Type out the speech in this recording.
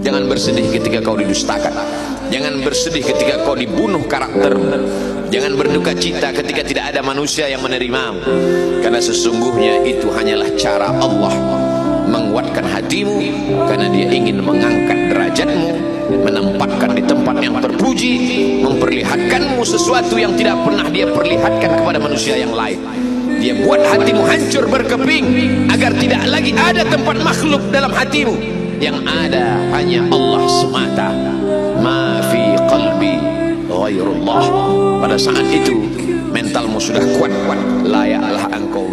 Jangan bersedih ketika kau didustakan. Jangan bersedih ketika kau dibunuh karakter. Jangan berduka cita ketika tidak ada manusia yang menerimamu. Karena sesungguhnya itu hanyalah cara Allah menguatkan hatimu karena dia ingin mengangkat derajatmu menempatkan di tempat yang terpuji memperlihatkanmu sesuatu yang tidak pernah dia perlihatkan kepada manusia yang lain dia buat hatimu hancur berkeping agar tidak lagi ada tempat makhluk dalam hatimu yang ada hanya Allah semata. Ma fi qalbi ghairullah. Pada saat itu mentalmu sudah kuat layaklah engkau